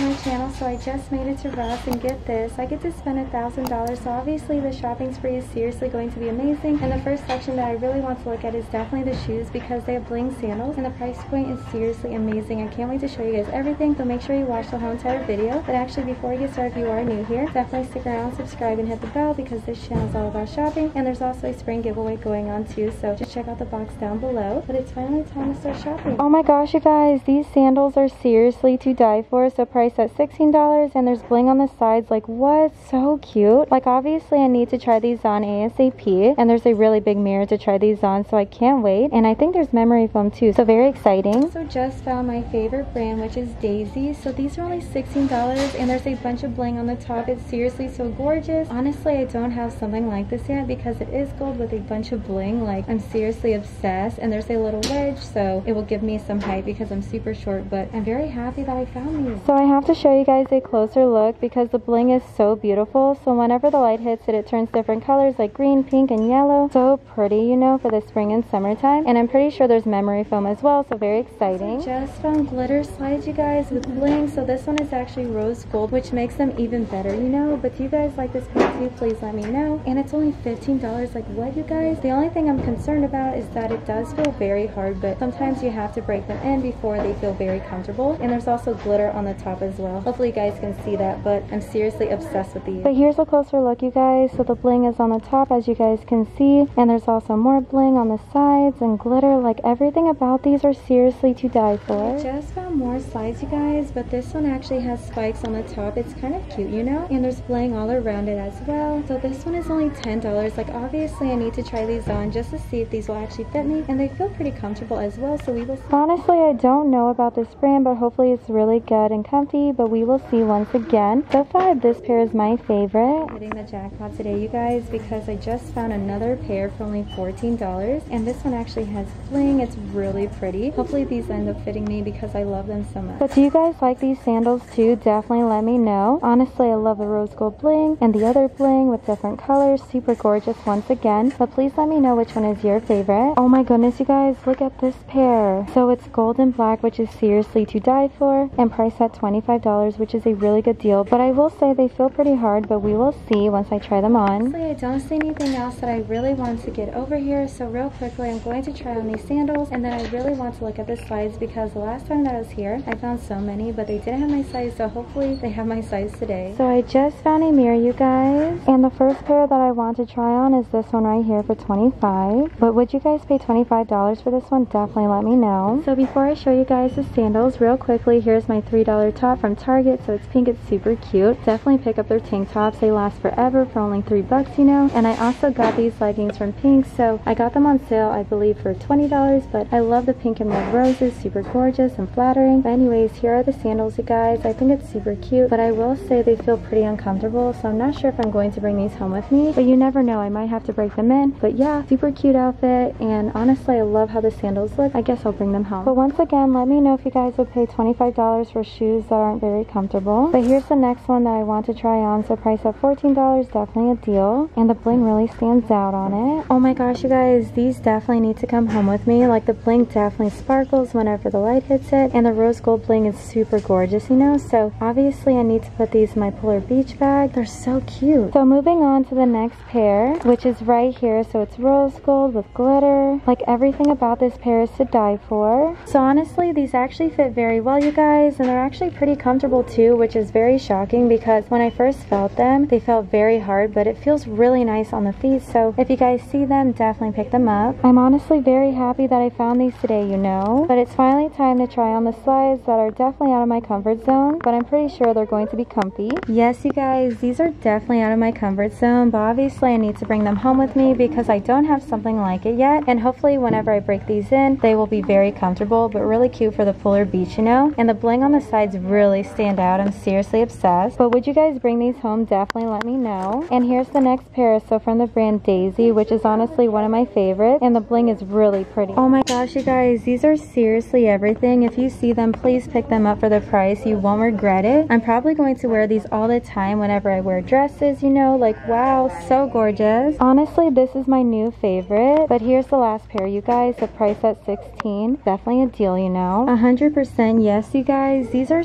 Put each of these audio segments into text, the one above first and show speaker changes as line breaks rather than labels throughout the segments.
my channel. So I just made it to Ross and get this. I get to spend a $1,000 so obviously the shopping spree is seriously going to be amazing. And the first section that I really want to look at is definitely the shoes because they have bling sandals and the price point is seriously amazing. I can't wait to show you guys everything. So make sure you watch the whole entire video. But actually before we get started, if you are new here, definitely stick around, subscribe, and hit the bell because this channel is all about shopping. And there's also a spring giveaway going on too. So just check out the box down below. But it's finally time to start shopping. Oh my gosh, you guys, these sandals are seriously to die for. So priced at $16 and there's bling on the sides. Like what? So cute. Like obviously I need to try these on ASAP. And there's a really big mirror to try these on. So I can't wait. And I think there's memory foam too. So very exciting. So just found my favorite brand, which is Daisy. So these are only $16 and there's a bunch of bling on the top. It's seriously so gorgeous. Honestly, I don't have something like this yet because it is gold with a bunch of bling. Like I'm seriously obsessed. And there's a little wedge. So it will give me some height because I'm super short. But I'm very happy that I found these. So I have to show you guys a closer look because the bling is so beautiful. So whenever the light hits it, it turns different colors like green, pink, and yellow. So pretty, you know, for the spring and summertime. And I'm pretty sure there's memory foam as well. So very exciting. So just found glitter slides, you guys, with bling. So this one is actually rose gold, which makes them even better, you know. But do you guys like this pair too? Please let me know. And it's only $15. Like what, you guys? The only thing I'm concerned about is that it does feel very hard, but sometimes you have to break them in before they feel very comfortable. And there's also glitter on the top as well. Hopefully you guys can see that, but I'm seriously obsessed with these. But here's a closer look, you guys. So the bling is on the top, as you guys can see. And there's also more bling on the sides and glitter. Like everything about these are seriously to die for. I just found more slides, you guys, but this one actually has spikes on the top. It's kind of cute, you know? And there's bling all around it as well. So this one is only $10. Like obviously I need to try these on just to see if these will actually fit me. And they feel pretty comfortable as well, so we will see. Honestly, I don't know about this brand, but hopefully it's really good and comfy, but we will see once again. So far, this pair is my favorite. Hitting the jackpot today, you guys, because I just found another pair for only $14. And this one actually has bling. It's really pretty. Hopefully these end up fitting me because I love them so much. But do you guys like these sandals too? Definitely let me know. Honestly, I love the rose gold bling and the other bling with different colors. Super gorgeous once again. But please let me know which one is your favorite. Oh my goodness, you guys, look at this pair. So it's gold and black, which is seriously to die for, and priced at $25, which is a really good deal. But I will say they feel pretty hard, but we will see once I try them on. Honestly, I don't see anything else that I really want to get over here. So real quickly, I'm going to try on these sandals, and then I really want to look at the slides because the last time that I was here, I found so many, but they didn't have my size, so hopefully they have my size today. So I just found a mirror, you guys, and the first pair that I want to try on is this one right here for 25 But would you guys pay $25 for this one? Definitely let me know. So before I show you guys the sandals, real quickly, here's my $3 top from Target, so it's pink, it's super cute. Definitely pick up their tank tops, they last forever for only 3 bucks, you know. And I also got these leggings from Pink, so I got them on sale, I believe, for $20, but I love the pink and red roses, super gorgeous and flattering. But anyways, here are the sandals, you guys. I think it's super cute, but I will say they feel pretty uncomfortable, so I'm not sure if I'm going to bring these home with me, but you never know, I might have to break them in. But yeah, super cute outfit, and honestly, I love how the sandals look. I guess I'll bring them home. But once again, let me know if you guys would pay $25 for shoes aren't very comfortable. But here's the next one that I want to try on, so price of $14, definitely a deal, and the bling really stands out on it. Oh my gosh, you guys, these definitely need to come home with me. Like the bling definitely sparkles whenever the light hits it, and the rose gold bling is super gorgeous, you know? So obviously I need to put these in my Polar Beach bag. They're so cute. So moving on to the next pair, which is right here. So it's rose gold with glitter. Like everything about this pair is to die for. So honestly, these actually fit very well, you guys, and they're actually pretty comfortable too, which is very shocking because when I first felt them, they felt very hard, but it feels really nice on the feet. So if you guys see them, definitely pick them up. I'm honestly very happy that I found these today, you know, but it's finally time to try on the slides that are definitely out of my comfort zone, but I'm pretty sure they're going to be comfy. Yes, you guys, these are definitely out of my comfort zone, but obviously I need to bring them home with me because I don't have something like it yet, and hopefully whenever I break these in, they will be very comfortable, but really cute for the fuller Beach, you know, and the bling on the sides really stand out. I'm seriously obsessed, but would you guys bring these home? Definitely let me know. And here's the next pair, so from the brand Daisy, which is honestly one of my favorites, and the bling is really pretty. Oh my gosh, you guys, these are seriously everything. If you see them, please pick them up for the price. You won't regret it. I'm probably going to wear these all the time whenever I wear dresses, you know, like wow, so gorgeous. Honestly, this is my new favorite, but here's the last pair, you guys. The price at 16 Definitely a deal, you know. 100% yes, you guys. These are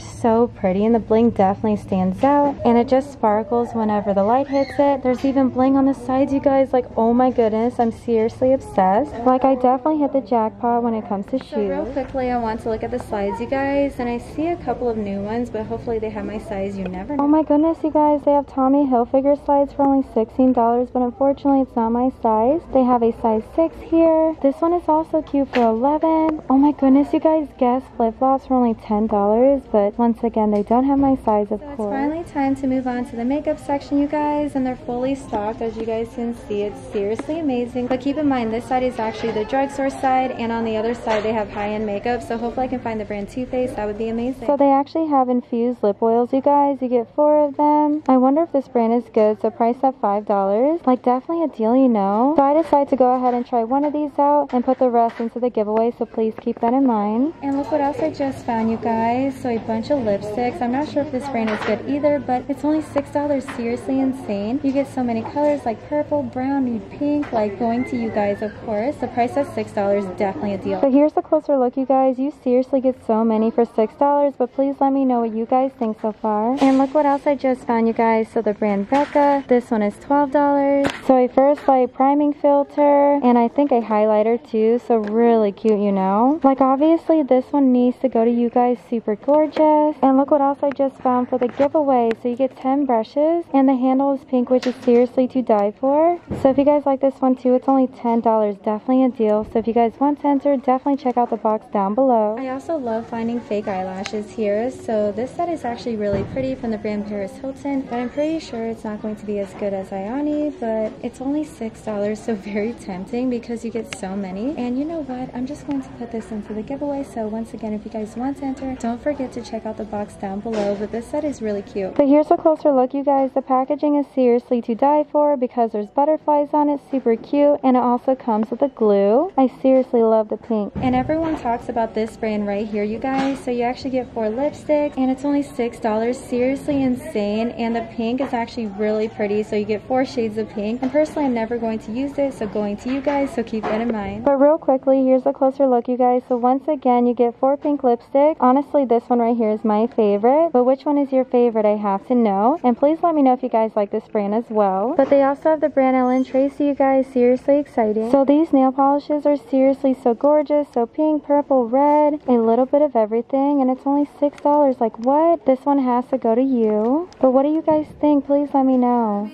pretty and the bling definitely stands out and it just sparkles whenever the light hits it. There's even bling on the sides, you guys. Like, oh my goodness, I'm seriously obsessed. Like, I definitely hit the jackpot when it comes to shoes. So real quickly, I want to look at the slides, you guys, and I see a couple of new ones, but hopefully they have my size. You never know. Oh my goodness, you guys, they have Tommy Hilfiger slides for only $16, but unfortunately it's not my size. They have a size 6 here. This one is also cute for 11 Oh my goodness, you guys, Guess flip-flops for only $10, but once again, they don't have my size, of so course. It's finally time to move on to the makeup section, you guys, and they're fully stocked, as you guys can see. It's seriously amazing, but keep in mind, this side is actually the drugstore side, and on the other side, they have high-end makeup, so hopefully I can find the brand Too Faced. That would be amazing. So they actually have infused lip oils, you guys. You get four of them. I wonder if this brand is good, so priced at $5. Like, definitely a deal, you know? So I decided to go ahead and try one of these out and put the rest into the giveaway, so please keep that in mind. And look what else I just found, you guys. So a bunch of lipsticks. I'm not sure if this brand is good either, but it's only $6. Seriously insane. You get so many colors like purple, brown, nude pink, like going to you guys, of course. The price at $6 definitely a deal. But here's a closer look, you guys. You seriously get so many for $6, but please let me know what you guys think so far. And look what else I just found, you guys. So the brand Becca. This one is $12. So a first light priming filter, and I think a highlighter too. So really cute, you know? Like obviously this one needs to go to you guys super gorgeous. And look what else I just found for the giveaway. So you get 10 brushes, and the handle is pink, which is seriously to die for. So if you guys like this one too, it's only $10. Definitely a deal. So if you guys want to enter, definitely check out the box down below. I also love finding fake eyelashes here. So this set is actually really pretty from the brand Paris Hilton, but I'm pretty sure it's not going to be as good as Ayani, but it's only $6, so very tempting because you get so many. And you know what? I'm just going to put this into the giveaway. So once again, if you guys want to enter, don't forget to check out the box down below. But this set is really cute. But here's a closer look, you guys. The packaging is seriously to die for because there's butterflies on it, super cute. And it also comes with a glue. I seriously love the pink. And everyone talks about this brand right here, you guys. So you actually get four lipsticks and it's only $6. Seriously insane. And the pink is actually really pretty. So you get four shades of pink. And personally, I'm never going to use this. So going to you guys. So keep that in mind. But real quickly, here's a closer look, you guys. So once again, you get four pink lipsticks. Honestly, this one right here is my favorite. But which one is your favorite? I have to know. And please let me know if you guys like this brand as well. But they also have the brand Ellen Tracy, you guys. Seriously exciting. So these nail polishes are seriously so gorgeous. So pink, purple, red, a little bit of everything. And it's only $6. Like what? This one has to go to you. But what do you guys think? Please let me know.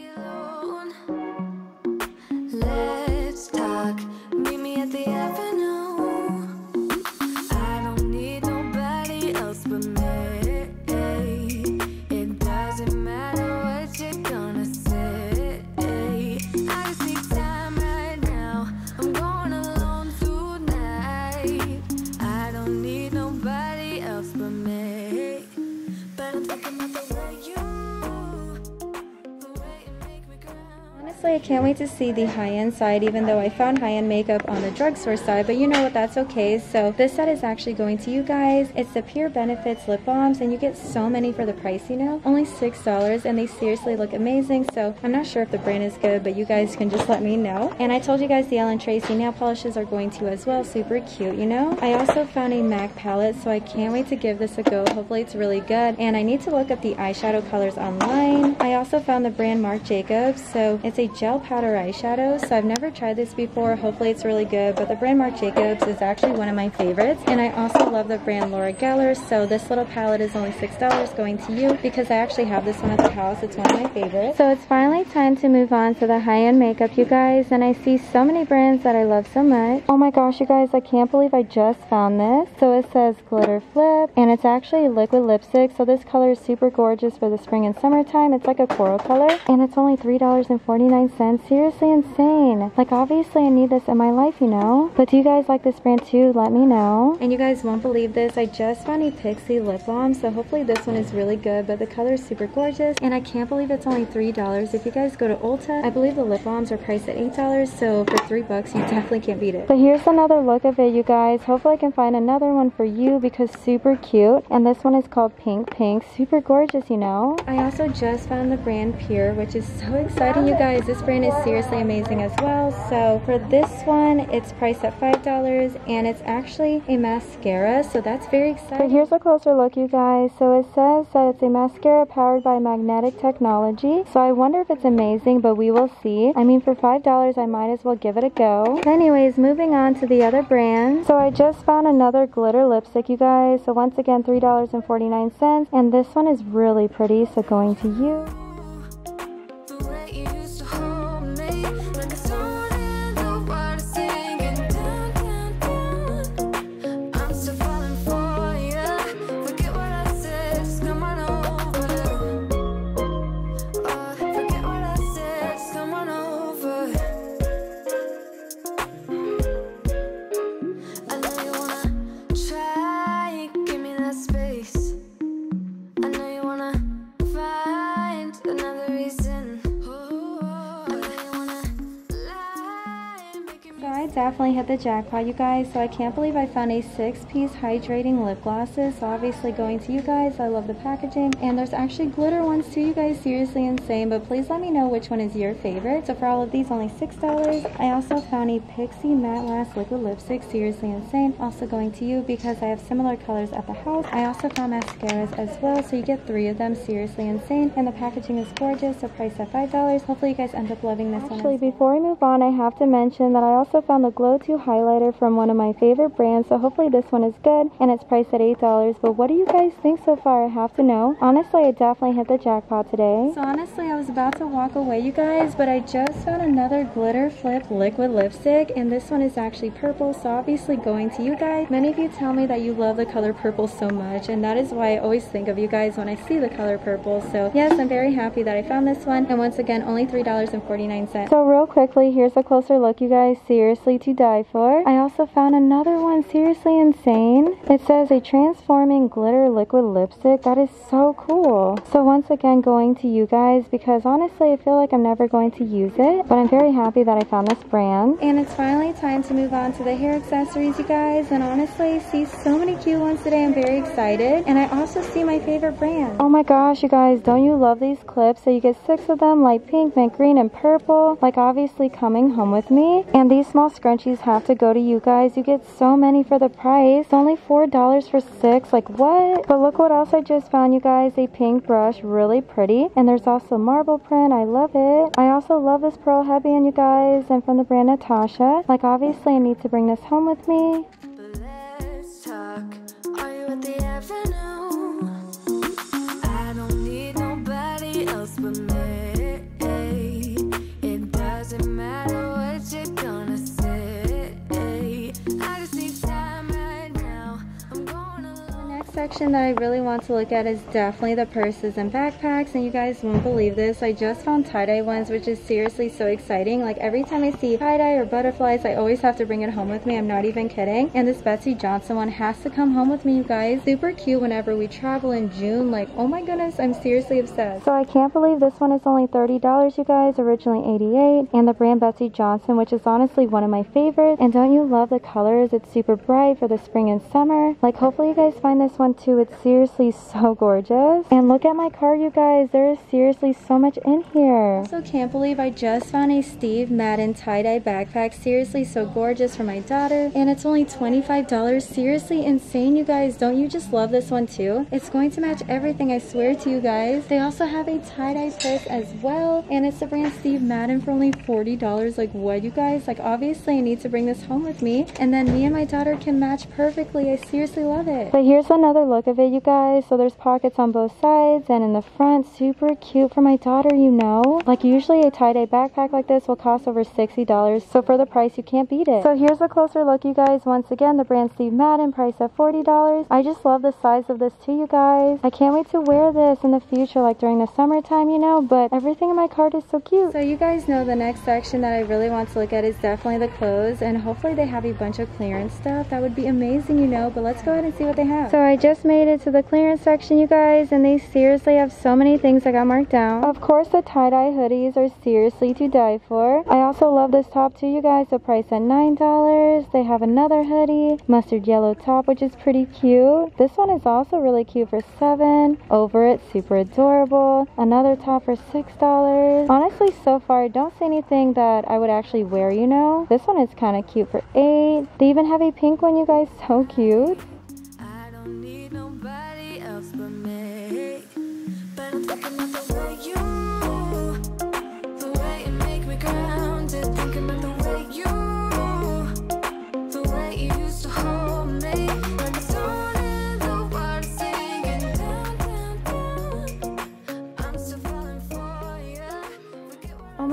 I can't wait to see the high-end side, even though I found high-end makeup on the drugstore side, but you know what, that's okay. So this set is actually going to you guys. It's the Pure Benefits lip balms, and you get so many for the price, you know? Only $6, and they seriously look amazing, so I'm not sure if the brand is good, but you guys can just let me know. And I told you guys the Ellen Tracy nail polishes are going to as well, super cute, you know? I also found a MAC palette, so I can't wait to give this a go. Hopefully it's really good, and I need to look up the eyeshadow colors online. I also found the brand Marc Jacobs, so it's a gel gel powder eyeshadow. So I've never tried this before. Hopefully it's really good. But the brand Marc Jacobs is actually one of my favorites. And I also love the brand Laura Geller. So this little palette is only $6 going to you because I actually have this one at the house. It's one of my favorites. So it's finally time to move on to the high-end makeup, you guys. And I see so many brands that I love so much. Oh my gosh, you guys, I can't believe I just found this. So it says Glitter Flip. And it's actually liquid lipstick. So this color is super gorgeous for the spring and summertime. It's like a coral color. And it's only $3.49 Seriously insane. Like, obviously, I need this in my life, you know? But do you guys like this brand too? Let me know. And you guys won't believe this. I just found a Pixi lip balm, so hopefully this one is really good. But the color is super gorgeous. And I can't believe it's only $3. If you guys go to Ulta, I believe the lip balms are priced at $8. So for 3 bucks, you definitely can't beat it. But here's another look of it, you guys. Hopefully I can find another one for you because super cute. And this one is called Pink Pink. Super gorgeous, you know? I also just found the brand Pure, which is so exciting, you guys. This brand is seriously amazing as well. So for this one, it's priced at $5 and it's actually a mascara. So that's very exciting. But here's a closer look, you guys. So it says that it's a mascara powered by magnetic technology. So I wonder if it's amazing, but we will see. I mean, for $5, I might as well give it a go. Anyways, moving on to the other brand. So I just found another glitter lipstick, you guys. So once again, $3.49. And this one is really pretty, so going to you. Definitely hit the jackpot, you guys. So I can't believe I found a six-piece hydrating lip glosses. So obviously going to you guys. I love the packaging. And there's actually glitter ones too, you guys. Seriously insane. But please let me know which one is your favorite. So for all of these, only $6. I also found a Pixi Matte Last Liquid Lipstick. Seriously insane. Also going to you because I have similar colors at the house. I also found mascaras as well. So you get three of them. Seriously insane. And the packaging is gorgeous. So price at $5. Hopefully you guys end up loving this actually, one. Actually, before we move on, I have to mention that I also found the Glow 2 highlighter from one of my favorite brands, so hopefully this one is good, and it's priced at $8. But what do you guys think so far? I have to know. Honestly, I definitely hit the jackpot today. So honestly, I was about to walk away, you guys, but I just found another glitter flip liquid lipstick, and this one is actually purple, so obviously going to you guys. Many of you tell me that you love the color purple so much, and that is why I always think of you guys when I see the color purple. So yes, I'm very happy that I found this one, and once again, only $3.49. So real quickly, here's a closer look, you guys. Seriously, to die for. I also found another one seriously insane. It says a transforming glitter liquid lipstick. That is so cool. So once again going to you guys because honestly I feel like I'm never going to use it. But I'm very happy that I found this brand. And it's finally time to move on to the hair accessories you guys. And honestly see so many cute ones today. I'm very excited. And I also see my favorite brand. Oh my gosh you guys don't you love these clips? So you get six of them light pink, mint green, and purple. Like obviously coming home with me. And these small scrunchies have to go to you guys. You get so many for the price. only $4 for six. Like what? But look what else I just found, you guys. A pink brush. Really pretty. And there's also marble print. I love it. I also love this pearl headband, you guys. And from the brand Natasha. Like obviously I need to bring this home with me. Section that I really want to look at is definitely the purses and backpacks and you guys won't believe this. I just found tie-dye ones which is seriously so exciting. Like every time I see tie-dye or butterflies I always have to bring it home with me. I'm not even kidding. And this Betsey Johnson one has to come home with me you guys. Super cute whenever we travel in June. Like oh my goodness I'm seriously obsessed. So I can't believe this one is only $30 you guys. Originally 88 and the brand Betsey Johnson which is honestly one of my favorites. And don't you love the colors? It's super bright for the spring and summer. Like hopefully you guys find this one one too. It's seriously so gorgeous. And look at my car, you guys. There is seriously so much in here. Also can't believe I just found a Steve Madden tie-dye backpack. Seriously so gorgeous for my daughter. And it's only $25. Seriously insane, you guys. Don't you just love this one too? It's going to match everything, I swear to you guys. They also have a tie-dye purse as well. And it's the brand Steve Madden for only $40. Like what, you guys? Like obviously I need to bring this home with me. And then me and my daughter can match perfectly. I seriously love it. But here's another another look of it, you guys. So there's pockets on both sides and in the front. Super cute for my daughter, you know. Like usually a tie-dye backpack like this will cost over $60. So for the price, you can't beat it. So here's a closer look, you guys. Once again, the brand Steve Madden, price at $40. I just love the size of this too, you guys. I can't wait to wear this in the future, like during the summertime, you know. But everything in my cart is so cute. So you guys know the next section that I really want to look at is definitely the clothes. And hopefully they have a bunch of clearance stuff. That would be amazing, you know. But let's go ahead and see what they have. So I just just made it to the clearance section, you guys, and they seriously have so many things I got marked down. Of course, the tie-dye hoodies are seriously to die for. I also love this top too, you guys. The price at $9. They have another hoodie, mustard yellow top, which is pretty cute. This one is also really cute for 7 Over it, super adorable. Another top for $6. Honestly, so far, don't see anything that I would actually wear, you know. This one is kind of cute for 8 They even have a pink one, you guys. So cute.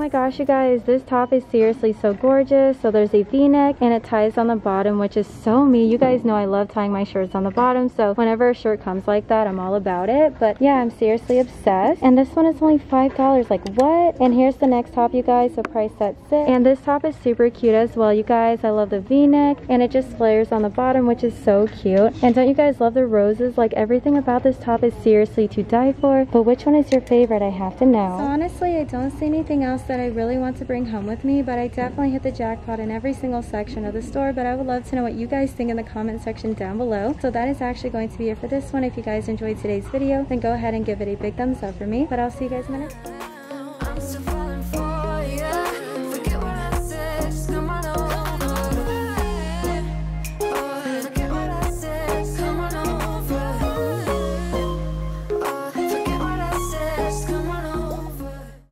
My gosh, you guys, this top is seriously so gorgeous. So there's a v-neck and it ties on the bottom, which is so me. You guys know I love tying my shirts on the bottom. So whenever a shirt comes like that, I'm all about it. But yeah, I'm seriously obsessed. And this one is only $5. Like what? And here's the next top, you guys. So price at six. And this top is super cute as well, you guys. I love the v-neck and it just flares on the bottom, which is so cute. And don't you guys love the roses? Like everything about this top is seriously to die for. But which one is your favorite? I have to know. Honestly, I don't see anything else that that I really want to bring home with me, but I definitely hit the jackpot in every single section of the store, but I would love to know what you guys think in the comment section down below. So that is actually going to be it for this one. If you guys enjoyed today's video, then go ahead and give it a big thumbs up for me, but I'll see you guys in the next one.